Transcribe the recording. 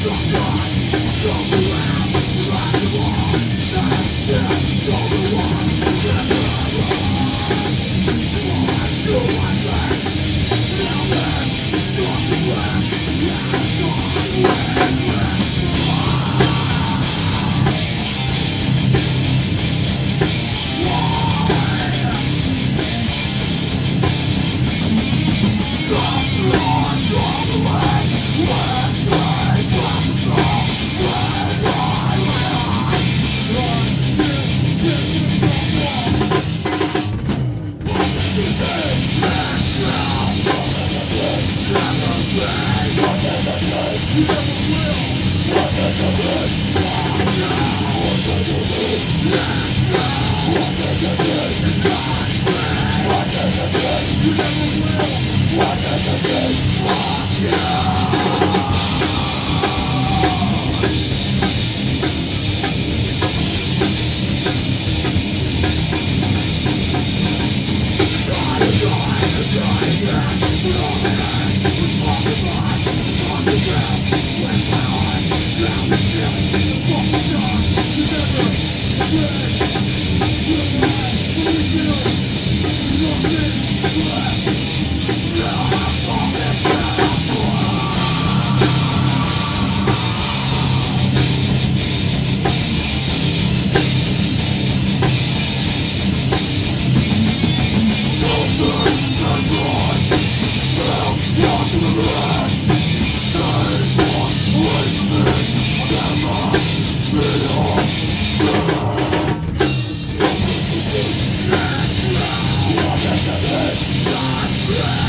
Drop the Yeah. Yeah!